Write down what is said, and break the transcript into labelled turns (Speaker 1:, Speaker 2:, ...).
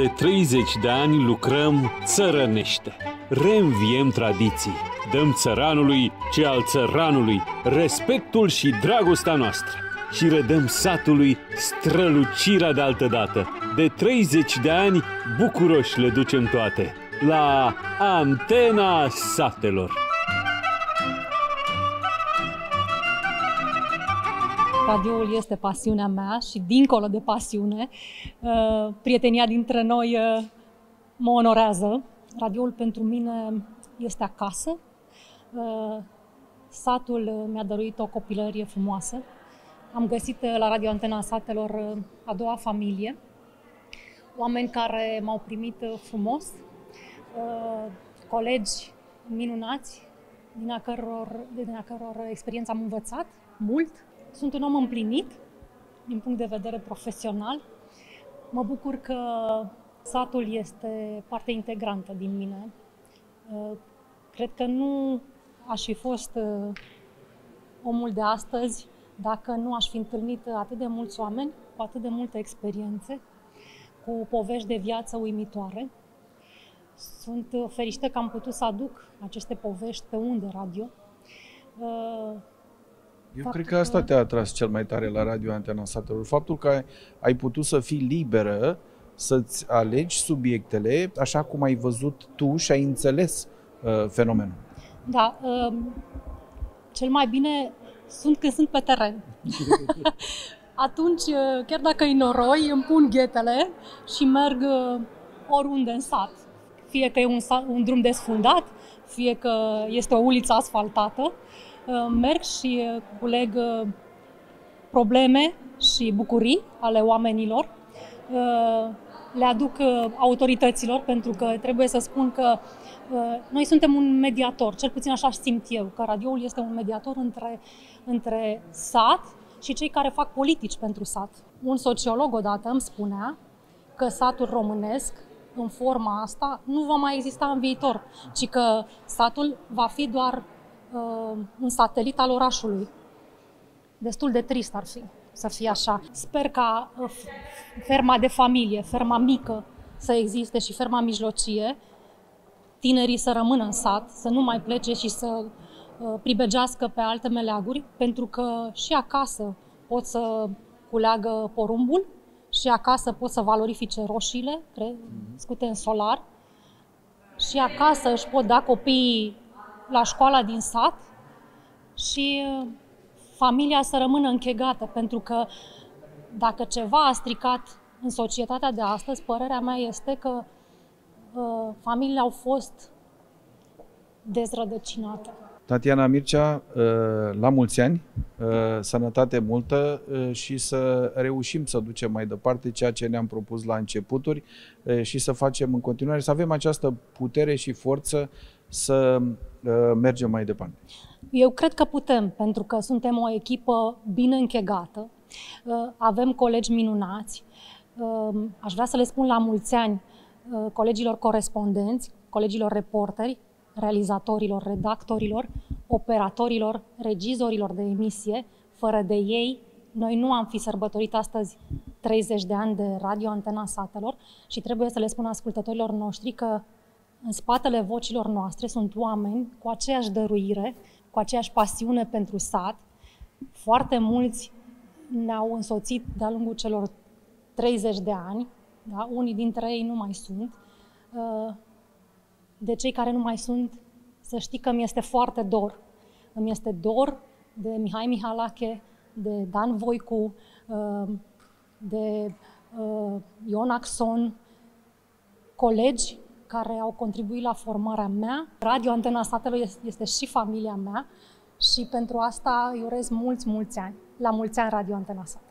Speaker 1: De 30 de ani lucrăm țărănește. Reînviem tradiții. Dăm țăranului ce al țăranului respectul și dragostea noastră. Și redăm satului strălucirea de altă dată. De 30 de ani bucuroși le ducem toate. La Antena Satelor.
Speaker 2: Radioul este pasiunea mea și dincolo de pasiune, uh, prietenia dintre noi uh, mă onorează. Radioul pentru mine este acasă. Uh, satul mi-a dăruit o copilărie frumoasă. Am găsit la Radio Antena Satelor a doua familie, oameni care m-au primit frumos, colegi minunați, din a căror, din a căror experiență am învățat mult, sunt un om împlinit din punct de vedere profesional. Mă bucur că satul este parte integrantă din mine. Uh, cred că nu aș fi fost uh, omul de astăzi dacă nu aș fi întâlnit atât de mulți oameni cu atât de multe experiențe, cu povești de viață uimitoare. Sunt fericită că am putut să aduc aceste povești pe unde radio. Uh,
Speaker 3: eu Faptul cred că asta te-a atras cel mai tare la Radio Antena Satelor. Faptul că ai putut să fii liberă să-ți alegi subiectele așa cum ai văzut tu și ai înțeles uh, fenomenul.
Speaker 2: Da. Uh, cel mai bine sunt când sunt pe teren. Atunci, uh, chiar dacă e noroi, îmi pun ghetele și merg uh, oriunde în sat. Fie că e un, un drum desfundat, fie că este o uliță asfaltată. Uh, merg și uh, culeg uh, probleme și bucurii ale oamenilor, le aduc autorităților, pentru că trebuie să spun că noi suntem un mediator, cel puțin așa simt eu, că radioul este un mediator între, între sat și cei care fac politici pentru sat. Un sociolog odată îmi spunea că satul românesc, în forma asta, nu va mai exista în viitor, ci că satul va fi doar uh, un satelit al orașului. Destul de trist ar fi să fie așa. Sper ca uh, ferma de familie, ferma mică să existe și ferma mijlocie, tinerii să rămână în sat, să nu mai plece și să uh, pribegească pe alte meleaguri, pentru că și acasă pot să culeagă porumbul, și acasă pot să valorifice roșiile crescute în solar, și acasă își pot da copiii la școala din sat și uh, familia să rămână închegată, pentru că dacă ceva a stricat în societatea de astăzi, părerea mea este că uh, familiile au fost dezrădăcinate.
Speaker 3: Tatiana Mircea, uh, la mulți ani, uh, sănătate multă și să reușim să ducem mai departe ceea ce ne-am propus la începuturi și să facem în continuare, să avem această putere și forță să uh, mergem mai departe?
Speaker 2: Eu cred că putem, pentru că suntem o echipă bine închegată, uh, avem colegi minunați. Uh, aș vrea să le spun la mulți ani colegilor corespondenți, colegilor reporteri, realizatorilor, redactorilor, operatorilor, regizorilor de emisie. Fără de ei, noi nu am fi sărbătorit astăzi 30 de ani de radio Antena Satelor și trebuie să le spun ascultătorilor noștri că în spatele vocilor noastre sunt oameni cu aceeași dăruire, cu aceeași pasiune pentru sat. Foarte mulți ne-au însoțit de-a lungul celor 30 de ani, da? unii dintre ei nu mai sunt. Uh, de cei care nu mai sunt, să știi că mi este foarte dor. Îmi este dor de Mihai Mihalache, de Dan Voicu, uh, de uh, Ion Axon, colegi care au contribuit la formarea mea. Radio Antena Statelor este și familia mea și pentru asta îi urez mulți, mulți ani. La mulți ani Radio Antena Satelor.